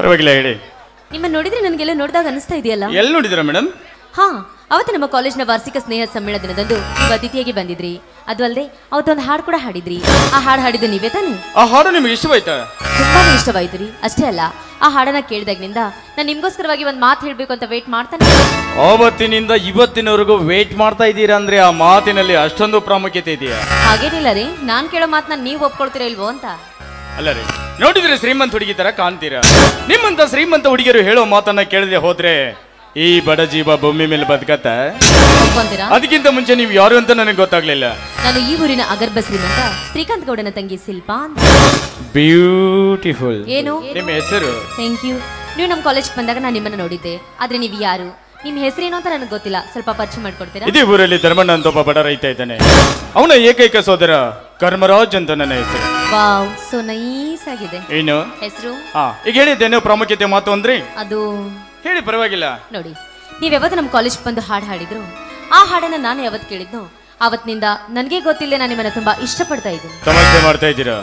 ಪರವಾಗಿಲ್ಲ ಹೇಳಿ. ನಿಮ್ಮ ನೋಡಿದ್ರೆ ನನಗೆಲ್ಲ ನೋಡಿದಾಗ ಅನಿಸ್ತಾ ಇದೆಯಲ್ಲ? ಎಲ್ಲಿ ನೋಡಿದ್ರ ಮೇಡಮ್ ಹಾ ಅವತ್ತು ನಮ್ಮ ಕಾಲೇಜ್ನ ವಾರ್ಷಿಕ ಸ್ನೇಹ ಸಮ್ಮೇಳನ ದಿನದಂದು ನೀವು ಅತಿಥಿಯಾಗಿ ಬಂದಿದ್ರಿ. ಅದು ಅಲ್ಲದೆ ಅವತ್ತೊಂದು ಹಾಡು ಕೂಡ ಹಾಡಿದ್ರಿ. ಆ ಹಾಡು ಹಾಡಿದ್ದು ನೀವೇ ತಾನೆ? ಆ ಹಾಡು ನಿಮ್ಗೆ ಇಷ್ಟವಾಯ್ತಾ? ತುಂಬಾ ಇಷ್ಟವಾಯ್ತು ರೀ. ಅಷ್ಟೇ ಅಲ್ಲ ಆ ಹಾಡನ್ನ ಕೇಳಿದಾಗಿನಿಂದ ನಾನು ನಿಮ್ಗೋಸ್ಕರವಾಗಿ ಒಂದು ಮಾತು ಹೇಳ್ಬೇಕು ಅಂತ ವೇಟ್ ಮಾಡ್ತಾನೆ. ಅವತ್ತಿನಿಂದ ಆವತ್ತಿನಿಂದ ಇವತ್ತಿನವರೆಗೂ ವೇಟ್ ಮಾಡ್ತಾ ಇದ್ದೀರಾ ಅಂದ್ರೆ ಆ ಮಾತಿನಲ್ಲಿ ಅಷ್ಟೊಂದು ಪ್ರಾಮುಖ್ಯತೆ ಇದೆಯಾ? ಹಾಗೇನಿಲ್ಲ ರೀ. ನಾನ್ ಕೇಳೋ ಮಾತನ್ನ ನೀವು ಒಪ್ಕೊಳ್ತೀರಾ ಇಲ್ವೋ ಅಂತ. ಅಲ್ಲ ರೀ ನೋಡಿದ್ರೆ ಶ್ರೀಮಂತ ಹುಡುಗಿ ತರ ಕಾಣ್ತೀರಾ? ನಿಮ್ಮಂತ ಶ್ರೀಮಂತ ಹುಡುಗಿಯರು ಹೇಳೋ ಮಾತನ್ನ ಕೇಳದೆ ಹೋದ್ರೆ ಈ ಬಡ ಜೀವ ಭೂಮಿ ಮೇಲೆ ಬದುಕತ್ತ? ಅದಕ್ಕಿಂತ ಮುಂಚೆ ನೀವು ಯಾರು ಅಂತ ನನಗೆ ಗೊತ್ತಾಗ್ಲಿಲ್ಲ. ನಾನು ಈ ಊರಿನ ಅಗರ್ಭ ಶ್ರೀಮಂತ ಶ್ರೀಕಾಂತ್ ಗೌಡನ ತಂಗಿ ಶಿಲ್ಪಾ ಅಂತ. ಬ್ಯೂಟಿಫುಲ್ ಏನು? ನಿಮ್ಮ ಹೆಸರು? ಥ್ಯಾಂಕ್ ಯು ನೀವು ನಮ್ಮ ಕಾಲೇಜ್ ಬಂದಾಗ ನಾನು ನಿಮ್ಮನ್ನ ನೋಡಿದ್ದೆ. ಆದ್ರೆ ನೀವು ಯಾರು? ನಿಮ್ಮ ಹೆಸರೇನು ಅಂತ ನನಗೆ ಗೊತ್ತಿಲ್ಲ. ಸ್ವಲ್ಪ ಪರಿಚಯ ಮಾಡ್ಕೊಡ್ತೀರಾ? ಇದೇ ಊರಲ್ಲಿ ಧರ್ಮಣ್ಣ ಅಂತ ಒಬ್ಬ ಬಡ ರೈತ ಇದ್ದಾನೆ. ಅವನ ಏಕೈಕ ಸೋದರ ಕರ್ಮರಾಜ್ ಅಂತ ನನ್ನ ಹೆಸರು. ವಾವ್ ಸೊ ನೈಸ್ ಆಗಿದೆ. ಏನು? ಹೆಸರು? ಹಾ ಈಗ ಹೇಳಿದ್ದೇನೋ ಪ್ರಾಮುಖ್ಯತೆ ಮಾತು ಅಂದ್ರಿ? ಅದು ಹೇಳಿ ಪರವಾಗಿಲ್ಲ. ನೋಡಿ ನೀವು ಯಾವತ್ತು ನಮ್ಮ ಕಾಲೇಜ್ ಬಂದು ಹಾಡು ಹಾಡಿದ್ರು? ಆ ಹಾಡನ್ನ ನಾನು ಯಾವತ್ತು ಕೇಳಿದ್ನೋ ಅವತ್ತಿನಿಂದ ನನಗೆ ಗೊತ್ತಿಲ್ಲ ನಾನು ನಿಮ್ಮನ್ನ ತುಂಬಾ ಇಷ್ಟಪಡ್ತಾ ಇದ್ದೀನಿ. ಸಮಸ್ಯೆ ಮಾಡ್ತಾ ಇದ್ದೀರಾ?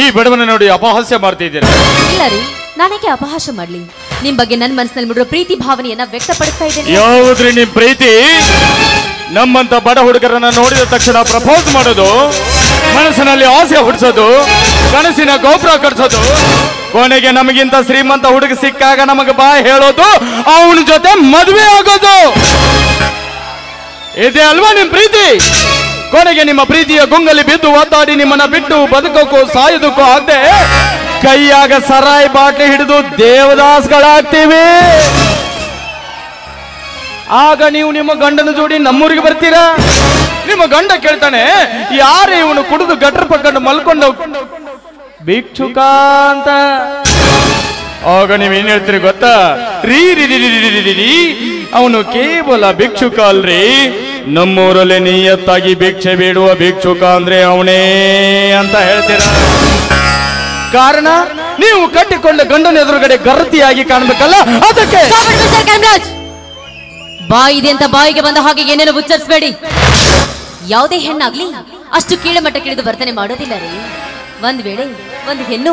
ಈ ಬಡವನ ನೋಡಿ ಅಪಹಾಸ್ಯ ಮಾಡ್ತಾ ಇದ್ದೀರಾ? ಇಲ್ಲ ರೀ ನಾನೇಕೆ ಅಪಹಾಸ ಮಾಡ್ಲಿ? ನಿಮ್ ಬಗ್ಗೆ ನನ್ನ ಮನಸ್ಸಿನಲ್ಲಿ ಬಿಡುವ ಪ್ರೀತಿ ಭಾವನೆಯನ್ನ ವ್ಯಕ್ತಪಡಿಸ್ತಾ ಇದ್ದೀನಿ. ಯಾವುದ್ರಿ ನಿಮ್ ಪ್ರೀತಿ? ನಮ್ಮಂತ ಬಡ ಹುಡುಗರನ್ನ ನೋಡಿದ ತಕ್ಷಣ ಪ್ರಪೋಸ್ ಮಾಡೋದು ಮನಸ್ಸಿನಲ್ಲಿ ಆಸೆ ಹುಟ್ಟಿಸೋದು, ಕನಸಿನ ಗೋಪುರ ಕಟ್ಸೋದು. ಕೊನೆಗೆ ನಮಗಿಂತ ಶ್ರೀಮಂತ ಹುಡುಗ ಸಿಕ್ಕಾಗ ನಮಗೆ ಬಾ ಹೇಳೋದು, ಅವನ ಜೊತೆ ಮದುವೆ ಆಗೋದು. ಇದೆ ಅಲ್ವಾ ನಿಮ್ ಪ್ರೀತಿ? ಕೊನೆಗೆ ನಿಮ್ಮ ಪ್ರೀತಿಯ ಗುಂಗಲಿ ಬಿದ್ದು ಒತ್ತಾಡಿ ನಿಮ್ಮನ್ನ ಬಿಟ್ಟು ಬದುಕೋಕ್ಕೂ ಸಾಯೋದಕ್ಕೂ ಆಗದೆ ಕೈಯಾಗ ಸರಾಯಿ ಬಾಟ್ಲಿ ಹಿಡಿದು ದೇವದಾಸ್ಗಳಾಗ್ತೀವಿ. ಆಗ ನೀವು ನಿಮ್ಮ ಗಂಡನ ಜೋಡಿ ನಮ್ಮೂರಿಗೆ ಬರ್ತೀರಾ? ನಿಮ್ಮ ಗಂಡ ಕೇಳ್ತಾನೆ, ಯಾರು ಇವನು ಕುಡಿದು ಗಟ್ರ ಪಕ್ಕಂಡು ಮಲ್ಕೊಂಡು ಭಿಕ್ಷುಕ ಅಂತ. ಆಗ ನೀವೇನ್ ಹೇಳ್ತೀರಿ ಗೊತ್ತಾ? ರೀ ರೀ ರೀ ಅವನು ಕೇವಲ ಭಿಕ್ಷುಕ ಅಲ್ರಿ. ನಮ್ಮೂರಲ್ಲಿ ನಿಯತ್ತಾಗಿ ಭಿಕ್ಷೆ ಬೇಡುವ ಭಿಕ್ಷುಕ ಅಂದ್ರೆ ಅವನೇ ಅಂತ ಹೇಳ್ತೀರ? ಕಾರಣ, ನೀವು ಕಟ್ಟಿಕೊಂಡ ಗಂಡನ ಎದುರುಗಡೆ ಗರ್ತಿಯಾಗಿ ಕಾಣಬೇಕಲ್ಲ, ಅದಕ್ಕೆ ಬಾಯಿದೆ ಅಂತ ಬಾಯಿಗೆ ಬಂದ ಹಾಗೆ ಏನೇನು ಉಚ್ಚರಿಸಬೇಡಿ. ಯಾವುದೇ ಹೆಣ್ಣಾಗ್ಲಿ ಅಷ್ಟು ಕೀಳುಮಟ್ಟಕ್ಕಿಳಿದು ವರ್ತನೆ ಮಾಡೋದಿಲ್ಲ ರೀ. ಒಂದ್ ವೇಳೆ ಒಂದು ಹೆಣ್ಣು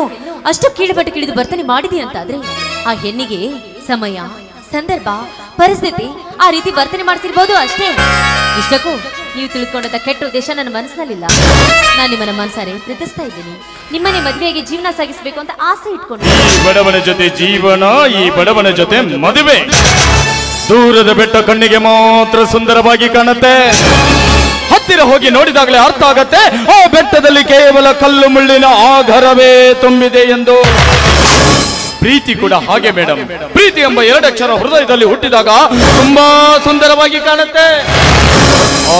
ಅಷ್ಟು ಕೀಳುಮಟ್ಟಕ್ಕಿಳಿದು ವರ್ತನೆ ಮಾಡಿದಿ ಅಂತಾದ್ರೆ ಆ ಹೆಣ್ಣಿಗೆ ಸಮಯ, ಸಂದರ್ಭ, ಪರಿಸ್ಥಿತಿ ಆ ರೀತಿ ವರ್ತನೆ ಮಾಡ್ತಿರ್ಬೋದು ಅಷ್ಟೇ. ಇಷ್ಟಕ್ಕೂ ನೀವು ತಿಳ್ಕೊಂಡಂತ ಕೆಟ್ಟ ಉದ್ದೇಶ ನನ್ನ ಮನಸ್ಸಿನಲ್ಲಿಲ್ಲ. ನಾನು ನಿಮ್ಮನ್ನ ಮನಸಾರೆ ಪ್ರೀತಿಸ್ತಾ ಇದ್ದೀನಿ. ನಿಮ್ಮನೆ ಮದುವೆಗೆ ಜೀವನ ಸಾಗಿಸಬೇಕು ಅಂತ ಆಸೆ ಇಟ್ಕೊಂಡು. ಬಡವನ ಜೊತೆ ಜೀವನ, ಈ ಬಡವನ ಜೊತೆ ಮದುವೆ. ದೂರದ ಬೆಟ್ಟ ಕಣ್ಣಿಗೆ ಮಾತ್ರ ಸುಂದರವಾಗಿ ಕಾಣುತ್ತೆ. ಹತ್ತಿರ ಹೋಗಿ ನೋಡಿದಾಗಲೇ ಅರ್ಥ ಆಗತ್ತೆ. ಆ ಬೆಟ್ಟದಲ್ಲಿ ಕೇವಲ ಕಲ್ಲು ಮುಳ್ಳಿನ ಆಘರವೇ ತುಂಬಿದೆ ಎಂದು. ಪ್ರೀತಿ ಕೂಡ ಹಾಗೆ ಮೇಡಮ್ ಪ್ರೀತಿ ಎಂಬ ಎರಡಕ್ಷರ ಹೃದಯದಲ್ಲಿ ಹುಟ್ಟಿದಾಗ ತುಂಬಾ ಸುಂದರವಾಗಿ ಕಾಣುತ್ತೆ.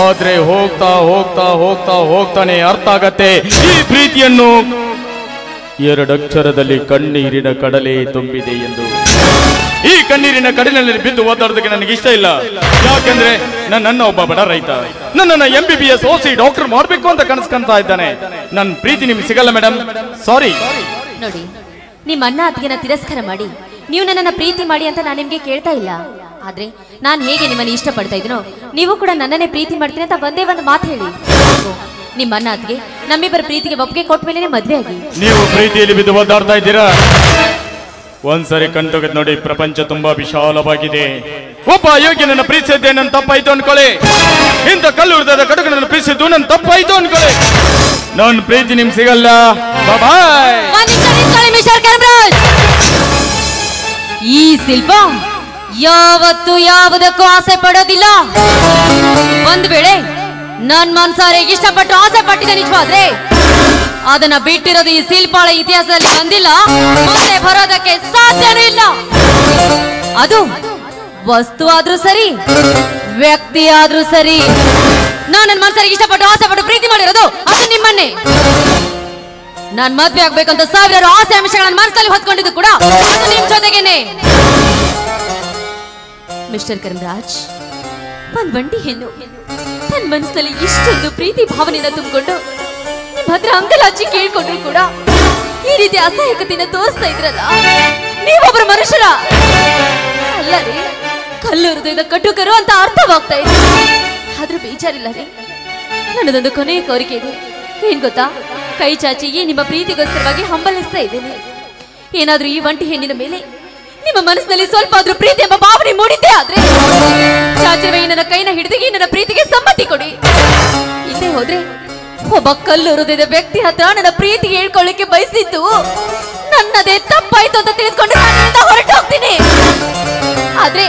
ಆದ್ರೆ ಹೋಗ್ತಾ ಹೋಗ್ತಾ ಹೋಗ್ತಾ ಹೋಗ್ತಾನೆ ಅರ್ಥ ಆಗತ್ತೆ. ಈ ಪ್ರೀತಿಯನ್ನು ಎರಡಕ್ಷರದಲ್ಲಿ ಕಣ್ಣೀರಿನ ಕಡಲೆ ತುಂಬಿದೆ ಎಂದು. ಈ ಕಣ್ಣೀರಿನ ಕಡಲಿನಲ್ಲಿ ಬಿದ್ದು ಓದಾಡೋದಕ್ಕೆ ನನಗೆ ಇಷ್ಟ ಇಲ್ಲ. ಯಾಕೆಂದ್ರೆ ನನ್ನ ನನ್ನ ಒಬ್ಬ ಬಡ ರೈತ. ನನ್ನನ್ನು ಎಂ ಬಿ ಬಿ ಎಸ್ ಓಸಿ ಡಾಕ್ಟರ್ ಮಾಡಬೇಕು ಅಂತ ಕನಸ್ಕೊಂತ ಇದ್ದಾನೆ. ನನ್ನ ಪ್ರೀತಿ ನಿಮ್ಗೆ ಸಿಗಲ್ಲ ಮೇಡಮ್ ಸಾರಿ ನೋಡಿ ನಿಮ್ಮ ಅಣ್ಣ ಅತ್ತಿಗೆನ ತಿರಸ್ಕಾರ ಮಾಡಿ. ನೀವು ನನ್ನನ್ನ ಪ್ರೀತಿ ಮಾಡಿ ಅಂತ ನಾನು ನಿಮ್ಗೆ ಕೇಳ್ತಾ ಇಲ್ಲ. ಆದ್ರೆ ನಾನು ಹೇಗೆ ನಿಮ್ಮನ್ನ ಇಷ್ಟಪಡ್ತಾ ಇದ್ದೀನೋ ನೀವು ಕೂಡ ನನ್ನನ್ನೇ ಪ್ರೀತಿ ಮಾಡ್ತೀನಿ ಅಂತ ಒಂದೇ ಒಂದು ಮಾತು ಹೇಳಿ. ನಿಮ್ಮ ಅಣ್ಣ ಅತ್ತಿಗೆ ನಮ್ಮಿಬ್ಬರ ಪ್ರೀತಿಗೆ ಒಪ್ಪಿಗೆ ಕೊಟ್ಟ ಮೇಲೆ ಮದ್ವೆ ಆಗಿ. ನೀವು ಪ್ರೀತಿಯಲ್ಲಿ ಬಿದ್ದು ಓದಾಡ್ತಾ ಇದ್ದೀರಾ? ಒಂದ್ಸರಿ ಕಣ್ತೊಗೆದ್ ನೋಡಿ, ಪ್ರಪಂಚ ತುಂಬಾ ವಿಶಾಲವಾಗಿದೆ. ಒಬ್ಬ ಅಯೋಗ್ಯನನ್ನ ಪ್ರೀತಿಸಿದ್ದೆ ನನ್ನ ತಪ್ಪಾಯ್ತು ಅನ್ಕೊಳ್ಳಿ. ಇಂತ ಕಲ್ಲು ಹಿಡಿದ ಕಟಕನನ್ನು ಪ್ರೀತಿಸಿದ್ದು ನನ್ನ ತಪ್ಪಾಯ್ತು ಅನ್ಕೊಳ್ಳಿ. ನನ್ನ ಪ್ರೀತಿ ನಿಮ್ ಸಿಗಲ್ಲ. ಬಾಯ್ ಈ ಶಿಲ್ಪ ಯಾವತ್ತು ಯಾವುದಕ್ಕೂ ಆಸೆ ಪಡೋದಿಲ್ಲ. ಒಂದ್ ವೇಳೆ ನನ್ ಮನ್ಸಾರೆ ಇಷ್ಟಪಟ್ಟು ಆಸೆ ಪಟ್ಟಿದೆ ನಿಜವಾದ್ರೆ ಅದನ್ನ ಬಿಟ್ಟಿರೋದು ಈ ಸೀಲ್ಪಾಳ ಇತಿಹಾಸದಲ್ಲಿ ಬಂದಿಲ್ಲ. ಮುಂದೆ ಬರೋದಕ್ಕೆ ಸಾಧ್ಯನೂ ಇಲ್ಲ. ಅದು ವಸ್ತು ಆದ್ರೂ ಸರಿ, ವ್ಯಕ್ತಿ ಆದ್ರೂ ಸರಿ. ನಾನು ನನ್ನ ಮನಸ್ಸರಿಗೆ ಇಷ್ಟಪಟ್ಟು ಆಸೆ ಪಟ್ಟು ಪ್ರೀತಿ ಮಾಡಿರೋದು ಅದು ನಿಮ್ಮನ್ನೇ. ನಾನು ಮದ್ವೆ ಆಗ್ಬೇಕಂತ ಸಾವಿರಾರು ಆಸೆ ಅಂಶಗಳನ್ನ ಮನಸ್ಸಲ್ಲಿ ಹೊತ್ಕೊಂಡಿದ್ದು ಕೂಡ ಅದು ನಿಮ್ ಜೊತೆಗೇನೆ. ಮಿಸ್ಟರ್ ಕರ್ಮರಾಜ್ ಒಂದ್ ಬಂಡಿ ಹೆಣ್ಣು. ತನ್ನ ಮನಸ್ಸಲ್ಲಿ ಇಷ್ಟೊಂದು ಪ್ರೀತಿ ಭಾವನೆಯಿಂದ ತುಂಬಿಕೊಂಡು ನಿಮ್ ಹತ್ರ ಅಜ್ಜಿ ಕೇಳ್ಕೊಂಡ್ರು ಕೂಡ ಈ ರೀತಿ ಅಸಹಾಯಕತೆಯನ್ನು ತೋರಿಸ್ತಾ ಇದ್ರಲ್ಲ ನೀವೊಬ್ಬರು ಮನುಷ್ಯರ? ಅಲ್ಲ ರೀ, ಕಲ್ಲು ಹೃದಯದ ಕಟುಕರು ಅಂತ ಅರ್ಥವಾಗ್ತಾ ಇದೆ. ಆದ್ರೂ ಬೇಜಾರಿಲ್ಲ ರೀ. ನನ್ನದೊಂದು ಕೊನೆಯ ಕೋರಿಕೆ ಇದೆ. ಏನ್ ಗೊತ್ತಾ? ಕೈ ಚಾಚಿ ಈ ನಿಮ್ಮ ಪ್ರೀತಿಗೋಸ್ಕರವಾಗಿ ಹಂಬಲಿಸ್ತಾ ಇದ್ದೇನೆ. ಏನಾದ್ರೂ ಈ ಒಂಟಿ ಹೆಣ್ಣಿನ ಮೇಲೆ ನಿಮ್ಮ ಮನಸ್ಸಿನಲ್ಲಿ ಸ್ವಲ್ಪ ಆದ್ರೂ ಪ್ರೀತಿ ಎಂಬ ಭಾವನೆ ಮೂಡಿದ್ದೇ ಆದ್ರೆ, ಚಾಚಿರುವ ಈ ನನ್ನ ಕೈನ ಹಿಡಿದು ಈ ನನ್ನ ಪ್ರೀತಿಗೆ ಸಮ್ಮತಿ ಕೊಡಿ. ಇಲ್ಲೇ ಹೋದ್ರೆ ಒಬ್ಬ ಕಲ್ಲು ಹೃದಯದ ವ್ಯಕ್ತಿ ಹತ್ರ ನನ್ನ ಪ್ರೀತಿ ಹೇಳ್ಕೊಳ್ಳಿಕ್ಕೆ ಬಯಸಿದ್ದು. ನನ್ನದೇ ತಪ್ಪಾಯ್ತು ಅಂತ ತಿಳಿದುಕೊಂಡು ಹೊರಟೋಗ್ತೀನಿ ಇಲ್ಲಿಂದ ಹೊರಟು ಹೋಗ್ತೀನಿ ಆದ್ರೆ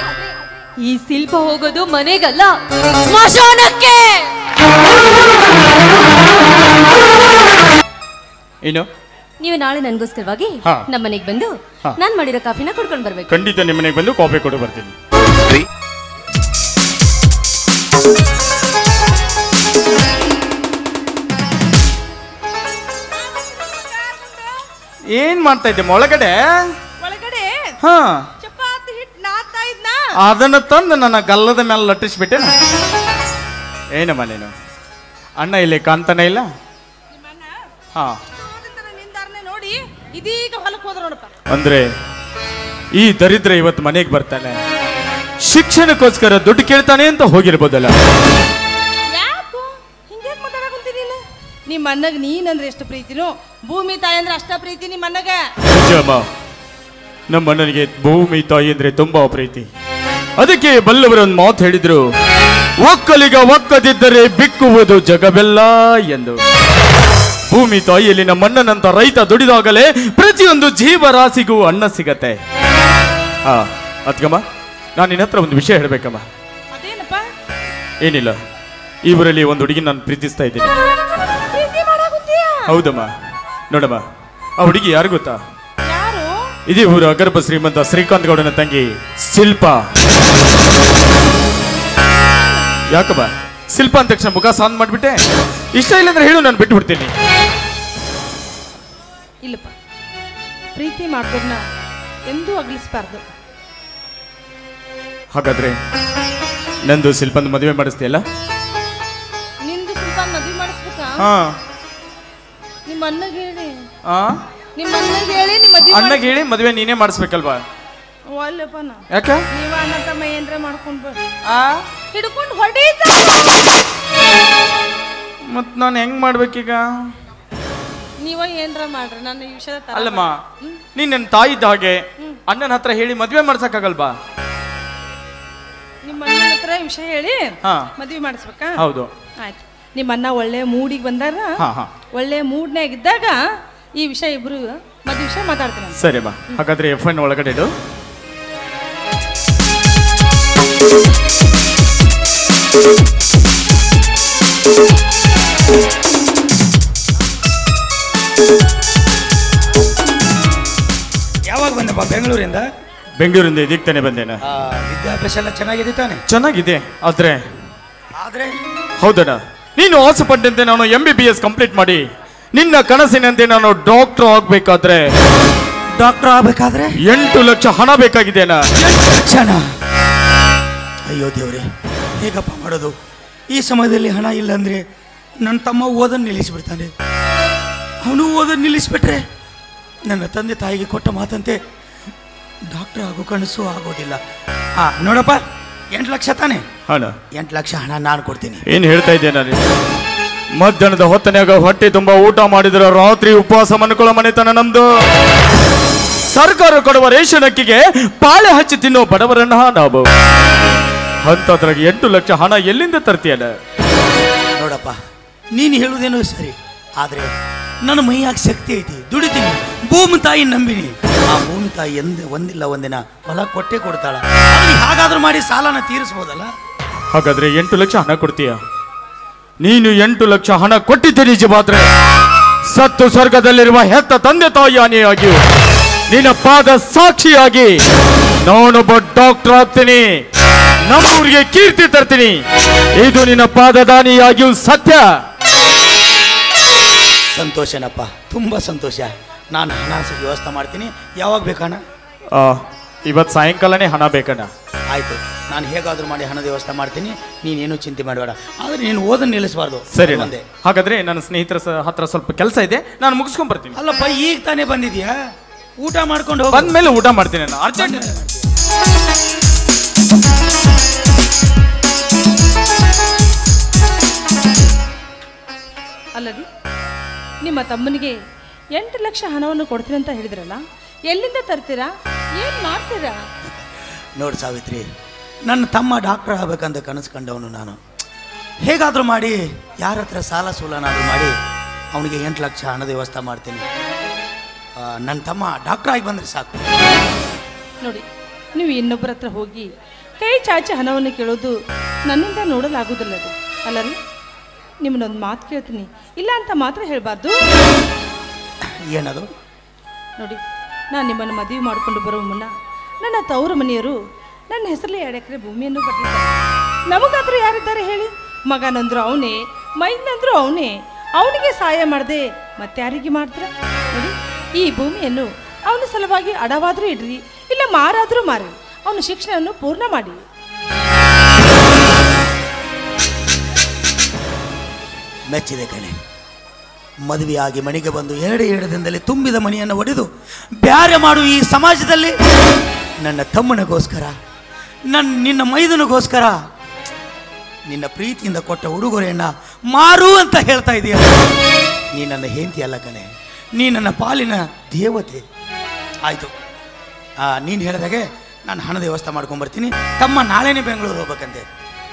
ಈ ಶಿಲ್ಪ ಹೋಗೋದು ಮನೆಗಲ್ಲ ಸ್ಮಶಾನಕ್ಕೆ. ಏನು? ನೀವು ನಾಳೆ ನನಗೋಸ್ಕರವಾಗಿ ಹಾ. ನಮ್ಮ ಮನೆಗೆ ಬಂದು ನಾನು ನಾನ್ ಮಾಡಿರೋ ಕಾಫಿನ ಕುಡ್ಕೊಂಡು ಬರ್ಬೇಕು. ಖಂಡಿತ ನಿಮ್ಮ ಮನೆಗೆ ಬಂದು ಕಾಫಿ ಕೊಟ್ಟು ಬರ್ತೀನಿ. ಏನ್ ಮಾಡ್ತಾ ಇದ್ದೆ ಒಳಗಡೆ? ಒಳಗಡೆ? ಹಾ. ಚಪಾತಿ ಇದ್ನ? ಅದನ್ನ ತಂದು ನನ್ನ ಗಲ್ಲದ ಮೇಲೆ ಲಟ್ಟಿಸ್ಬಿಟ್ಟೆ ಏನಮ್ಮ ನೀನು? ಅಣ್ಣ ಇಲ್ಲಿ ಕಾಣ್ತಾನೆ ಇಲ್ಲ? ಹಾ. ನೋಡಿ ಇದೀಗ ಹೊಲಕ್ಕೆ ಹೋದ್ರ ನೋಡಪ್ಪ. ಅಂದ್ರೆ ಈ ದರಿದ್ರ ಇವತ್ತು ಮನೆಗೆ ಬರ್ತಾನೆ. ಶಿಕ್ಷಣಕ್ಕೋಸ್ಕರ ದುಡ್ಡು ಕೇಳ್ತಾನೆ ಅಂತ ಹೋಗಿರ್ಬೋದಲ್ಲ. ಯಾಕೋ? ಮಾತಾಡಕಂತೀನಿ ನಿಮ್ಮ ಅಣ್ಣಗ್ ನೀನಂದ್ರೆ ಎಷ್ಟು ಪ್ರೀತಿನೋ ಭೂಮಿ ತಾಯಿ ಅಂದ್ರೆ ಅಷ್ಟ ಪ್ರೀತಿ ನಿಮ್ಮ ಅಣ್ಣಗೆ ನಿಜಮ್ಮ ನಮ್ಮ ಅಣ್ಣನಿಗೆ ಭೂಮಿ ತಾಯಿ ಅಂದ್ರೆ ತುಂಬಾ ಪ್ರೀತಿ. ಅದಕ್ಕೆ ಬಲ್ಲವರು ಒಂದು ಮಾತು ಹೇಳಿದ್ರು ಒಕ್ಕಲಿಗ ಒಕ್ಕದಿದ್ದರೆ ಬಿಕ್ಕುವುದು ಜಗವೆಲ್ಲ ಎಂದು. ಭೂಮಿ ತಾಯಿಯಲ್ಲಿ ನಮ್ಮ ಅಣ್ಣನಂತ ರೈತ ದುಡಿದಾಗಲೇ ಪ್ರತಿಯೊಂದು ಜೀವರಾಶಿಗೂ ಅನ್ನ ಸಿಗತ್ತೆ. ಹಾ ಅತ್ಗಮ್ಮ ನಾನು ನಿನ್ನ ಹತ್ರ ಒಂದು ವಿಷಯ ಹೇಳ್ಬೇಕಮ್ಮ. ಅದೇನಪ್ಪ? ಏನಿಲ್ಲ ಇವರಲ್ಲಿ ಒಂದು ಹುಡುಗಿ ನಾನು ಪ್ರೀತಿಸ್ತಾ ಇದ್ದೀನಿ. ಹೌದಮ್ಮ. ನೋಡಮ್ಮ ಆ ಹುಡುಗಿ ಯಾರು ಗೊತ್ತಾ? ಯಾರು? ಇದೇ ಊರು ಅಗರ್ಭ ಶ್ರೀಮಂತ ಶ್ರೀಕಾಂತ್ ಗೌಡನ ತಂಗಿ ಶಿಲ್ಪ. ಯಾಕಮ್ಮ ಶಿಲ್ಪ ಅಂದ ತಕ್ಷಣ ಮುಖ ಸಾನ್ ಮಾಡ್ಬಿಟ್ಟೆ? ಇಷ್ಟ ಇಲ್ಲ ಅಂದ್ರೆ ಹೇಳು ನಾನು ಬಿಟ್ಟು ಬಿಡ್ತೀನಿ ಇಲ್ಲಪ್ಪ ಪ್ರೀತಿ ಮಾಡೋದನ್ನ ಎಂದೂ ಅಗಲಿಸ್ಬಾರ್ದು. ಹಾಗಾದ್ರೆ ನಂದು ಶಿಲ್ಪಂದು ಮದುವೆ ಮಾಡಿಸ್ತೀಯಲ್ಲ? ನಿಂದು ಸ್ವಲ್ಪ ಮದುವೆ ಮಾಡಿಸ್ಬೇಕಾ? ಹಾ. ನಿಮ್ಮ ಅಣ್ಣಗೆ ಹೇಳಿ. ಆ? ನಿಮ್ಮ ಅಣ್ಣಗೆ ಹೇಳಿ ನಿಮ್ಮ ಮದುವೆ ಅಣ್ಣಗೆ ಹೇಳಿ ಮದುವೆ ನೀನೇ ಮಾಡಿಸ್ಬೇಕಲ್ವಾ? ಒಲ್ಲಪ್ಪ ನಾ. ಯಾಕೆ? ನೀವ ಅಣ್ಣ ತಮ್ಮ ಏನ್ರ ಮಾಡ್ಕೊಂಡ್ ಬರ್ ಆ? ಹಿಡ್ಕೊಂಡು ಹೊಡೀತ ಮತ್ ನಾನು ಹೆಂಗ್ ಮಾಡ್ಬೇಕೀಗ? ನೀವ ಏನ್ರ ಮಾಡ್ರಿ ನನ್ನ ಈ ವಿಷಯದ ತರ ಅಲ್ಲಮ್ಮ ನೀನ್ ನನ್ನ ತಾಯಿ ಇದ್ದ ಹಾಗೆ ಅಣ್ಣನ ಹತ್ರ ಹೇಳಿ ಮದ್ವೆ ಮಾಡ್ಸಕ್ಕಾಗಲ್ವಾ? ನಿಮ್ಮ ಅಣ್ಣನ ಹತ್ರ ವಿಷಯ ಹೇಳಿ ಹಾ. ಮದ್ವೆ ಮಾಡಿಸ್ಬೇಕಾ? ಹೌದು. ಆಯ್ತು. ನಿಮ್ಮ ಅಣ್ಣ ಒಳ್ಳೆ ಮೂಡಿಗೆ ಬಂದಾರ. ಹಾ ಹಾ. ಒಳ್ಳೆ ಮೂಡ್ನ್ಯಾಗ ಇದ್ದಾಗ ಈ ವಿಷಯ ಇಬ್ರು ಮತ್ತೆ ವಿಷಯ ಮಾತಾಡ್ತೀನಿ. ಸರಿ ಬಾ. ಹಾಗಾದ್ರೆ ಎಫ್ ಎನ್ ಒಳಗಡೆ ಇಡು. ಯಾವಾಗ ಬಂದಪ್ಪ ಬೆಂಗಳೂರಿಂದ? ಬೆಂಗಳೂರಿಂದ ಇದೀಗ ತಾನೆ ಬಂದೇನ ಆ, ವಿದ್ಯಾಭ್ಯಾಸ ಎಲ್ಲ ಚೆನ್ನಾಗಿದೆ ತಾನೆ? ಚೆನ್ನಾಗಿದೆ. ಆದ್ರೆ ಆದ್ರೆ? ಹೌದಣ್ಣ. ನೀನು ಆಸೆ ಪಟ್ಟಂತೆ ನಾನು M B B S complete ಮಾಡಿ ನಿನ್ನ ಕನಸಿನಂತೆ ನಾನು ಡಾಕ್ಟರ್ ಆಗ್ಬೇಕಾದ್ರೆ ಡಾಕ್ಟರ್ ಆಗ್ಬೇಕಾದ್ರೆ? ಎಂಟು ಲಕ್ಷ ಹಣ ಬೇಕಾಗಿದೆ ಅಯ್ಯೋ ದೇವ್ರೆ ಹೇಗಪ್ಪ ಮಾಡೋದು? ಈ ಸಮಯದಲ್ಲಿ ಹಣ ಇಲ್ಲ ಅಂದ್ರೆ ನನ್ನ ತಮ್ಮ ಓದನ್ನು ನಿಲ್ಲಿಸಿಬಿಡ್ತಾನೆ. ಅವನು ಓದನ್ನು ನಿಲ್ಲಿಸಿಬಿಟ್ರೆ ನನ್ನ ತಂದೆ ತಾಯಿಗೆ ಕೊಟ್ಟ ಮಾತಂತೆ ಡಾಕ್ಟರ್ ಆಗೋ ಕನಸು ಆಗೋದಿಲ್ಲ. ಹಾ ನೋಡಪ್ಪ. ಎಂಟು ಲಕ್ಷ ತಾನೆ? ಹಣ. ಎಂಟು ಲಕ್ಷ ಹಣ ನಾನು ಕೊಡ್ತೀನಿ. ಏನು ಹೇಳ್ತಾ ಇದ್ದೆ ನಾನು ಮಧ್ಯಾಹ್ನದ ಹೊತ್ತನ್ಯಾಗ ಹೊಟ್ಟೆ ತುಂಬಾ ಊಟ ಮಾಡಿದ್ರ ರಾತ್ರಿ ಉಪವಾಸ ಮನ್ಕೊಳ್ಳೋ ಮನೆತನ ನಮ್ದು. ಸರ್ಕಾರ ಕೊಡುವ ರೇಷನ್ ಅಕ್ಕಿಗೆ ಪಾಳೆ ಹಚ್ಚಿ ತಿನ್ನೋ ಬಡವರನ್ನ ನಾವು. ಅಂತದ್ರಾಗ ಎಂಟು ಲಕ್ಷ ಹಣ ಎಲ್ಲಿಂದ ತರ್ತೀಯಲ್ಲ? ನೋಡಪ್ಪ ನೀನು ಹೇಳುವುದೇನೋ ಸರಿ ಆದರೆ ನನ್ನ ಮೈಯಾಗ ಶಕ್ತಿ ಐತಿ. ದುಡಿತೀನಿ. ಭೂಮಿ ತಾಯಿ ನಂಬಿನಿ. ಆ ಭೂಮಿ ತಾಯಿ ಎಂದ ಒಂದಿಲ್ಲ, ಒಂದಿನ ಹೊಲ ಕೊಟ್ಟೆ ಕೊಡ್ತಾಳ. ಹಾಗಾದ್ರೂ ಮಾಡಿ ಸಾಲನ ತೀರಿಸ್ಬೋದಲ್ಲ? ಹಾಗಾದ್ರೆ ಎಂಟು ಲಕ್ಷ ಹಣ ಕೊಡ್ತೀಯ? ನೀನು ಎಂಟು ಲಕ್ಷ ಹಣ ಕೊಟ್ಟಿದ್ದೆ ನಿಜವಾದ್ರೆ ಸತ್ತು ಸ್ವರ್ಗದಲ್ಲಿರುವ ಹೆತ್ತ ತಂದೆ ತಾಯಿ ಆನೆಯಾಗಿ ನಿನ್ನ ಪಾದ ಸಾಕ್ಷಿಯಾಗಿ ನಾನೊಬ್ಬ ಡಾಕ್ಟರ್ ಆಗ್ತೀನಿ. ನಮ್ಮೂರಿಗೆ ಕೀರ್ತಿ ತರ್ತೀನಿ. ಇದು ನಿನ್ನ ಪಾದದಾನಿಯಾಗಿಯೂ ಸತ್ಯ. ಸಂತೋಷನಪ್ಪ. ತುಂಬ ಸಂತೋಷ. ನಾನು ಹಣ ವ್ಯವಸ್ಥೆ ಮಾಡ್ತೀನಿ. ಯಾವಾಗ ಬೇಕಣ್ಣ? ಇವತ್ತು ಇವತ್ ಸಾಯಂಕಾಲನೇ ಹಣ ಬೇಕಣ್ಣ. ಆಯಿತು. ನಾನು ಹೇಗಾದರೂ ಮಾಡಿ ಹಣದ ವ್ಯವಸ್ಥೆ ಮಾಡ್ತೀನಿ. ನೀನೇನು ಚಿಂತೆ ಮಾಡಬೇಡ. ಆದರೆ ನೀನು ಓದನ್ನು ನಿಲ್ಲಿಸಬಾರ್ದು. ಸರಿ ಒಂದೇ. ಹಾಗಾದರೆ ನನ್ನ ಸ್ನೇಹಿತರ ಹತ್ರ ಸ್ವಲ್ಪ ಕೆಲಸ ಇದೆ. ನಾನು ಮುಗಿಸ್ಕೊಂಡ್ಬರ್ತೀನಿ ಅಲ್ಲಪ್ಪ ಈಗ ತಾನೇ ಬಂದಿದ್ಯಾ? ಊಟ ಮಾಡ್ಕೊಂಡು ಬಂದ ಮೇಲೆ ಊಟ ಮಾಡ್ತೀನಿ ನಾನು ಅರ್ಜೆಂಟ್. ನಿಮ್ಮ ತಮ್ಮನಿಗೆ ಎಂಟು ಲಕ್ಷ ಹಣವನ್ನು ಕೊಡ್ತೀನಿ ಅಂತ ಹೇಳಿದ್ರಲ್ಲ ಎಲ್ಲಿಂದ ತರ್ತೀರಾ? ಏನ್ ಮಾಡ್ತೀರಾ? ನೋಡಿ ಸಾವಿತ್ರಿ ನನ್ನ ತಮ್ಮ ಡಾಕ್ಟರ್ ಆಗ್ಬೇಕಂತ ಕನಸು ಕಂಡವನು ನಾನು. ಹೇಗಾದರೂ ಮಾಡಿ ಯಾರ ಹತ್ರ ಸಾಲ ಸೂಲನಾದರೂ ಮಾಡಿ ಅವನಿಗೆ ಎಂಟು ಲಕ್ಷ ಹಣದ ವ್ಯವಸ್ಥೆ ಮಾಡ್ತೀನಿ. ನನ್ನ ತಮ್ಮ ಡಾಕ್ಟರ್ ಆಗಿ ಬಂದರೆ ಸಾಕು. ನೋಡಿ ನೀವು ಇನ್ನೊಬ್ಬರ ಹತ್ರ ಹೋಗಿ ಕೈ ಚಾಚಿ ಹಣವನ್ನು ಕೇಳೋದು ನನ್ನಿಂದ ನೋಡಲಾಗುವುದಿಲ್ಲ ಅದು ಅಲ್ಲರಿ? ನಿಮ್ಮನ್ನೊಂದು ಮಾತು ಕೇಳ್ತೀನಿ. ಇಲ್ಲ ಅಂತ ಮಾತ್ರ ಹೇಳಬಾರ್ದು. ಏನದು? ನೋಡಿ ನಾನು ನಿಮ್ಮನ್ನು ಮದುವೆ ಮಾಡಿಕೊಂಡು ಬರೋ ಮುನ್ನ ನನ್ನ ತವರು ಮನೆಯವರು ನನ್ನ ಹೆಸರಲ್ಲಿ ಎರಡು ಎಕರೆ ಭೂಮಿಯನ್ನು ಬರಲಿದ್ದಾರೆ ನಮಗಾದ್ರೂ ಯಾರಿದ್ದಾರೆ ಹೇಳಿ? ಮಗನಂದ್ರು ಅವನೇ ಮೈನಂದ್ರು ಅವನೇ. ಅವನಿಗೆ ಸಹಾಯ ಮಾಡದೆ ಮತ್ತಾರಿಗೆ ಮಾಡಿದ್ರೆ ನೋಡಿ ಈ ಭೂಮಿಯನ್ನು ಅವನ ಸಲುವಾಗಿ ಅಡವಾದರೂ ಇಡ್ರಿ ಇಲ್ಲ ಮಾರಾದರೂ ಮಾರಿ. ಅವನ ಶಿಕ್ಷಣವನ್ನು ಪೂರ್ಣ ಮಾಡಿ. ಮೆಚ್ಚಿದೆ ಕಣೆ. ಮದುವೆಯಾಗಿ ಮನೆಗೆ ಬಂದು ಎರಡು ಎರಡು ದಿನದಲ್ಲಿ ತುಂಬಿದ ಮನೆಯನ್ನು ಒಡೆದು ಬ್ಯಾರೆ ಮಾಡು ಈ ಸಮಾಜದಲ್ಲಿ. ನನ್ನ ತಮ್ಮನಿಗೋಸ್ಕರ ನನ್ನ ನಿನ್ನ ಮೈದನಿಗೋಸ್ಕರ, ನಿನ್ನ ಪ್ರೀತಿಯಿಂದ ಕೊಟ್ಟ ಉಡುಗೊರೆಯನ್ನು ಮಾರು ಅಂತ ಹೇಳ್ತಾ ಇದೀಯ. ನೀ ನನ್ನ ಹೆಂಡತಿ ಅಲ್ಲ ಕಣೆ. ನೀ ನನ್ನ ಪಾಲಿನ ದೇವತೆ. ಆಯಿತು. ನೀನು ಹೇಳಿದಾಗೆ ನಾನು ಹಣದ ವ್ಯವಸ್ಥೆ ಮಾಡ್ಕೊಂಬರ್ತೀನಿ ತಮ್ಮ ನಾಳೆನೇ ಬೆಂಗಳೂರು ಹೋಗ್ಬೇಕಂತೆ.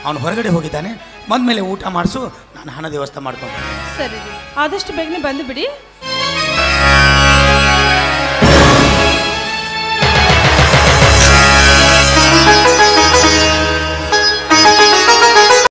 ಅವನು ಹೊರಗಡೆ ಹೋಗಿದ್ದಾನೆ. ಬಂದಮೇಲೆ ಊಟ ಮಾಡಿಸು ನಾನು ಹಣ ವ್ಯವಸ್ಥೆ ಮಾಡ್ಕೊಂಡು ಸರಿ ಆದಷ್ಟು ಬೇಗನೆ ಬಂದು ಬಿಡಿ.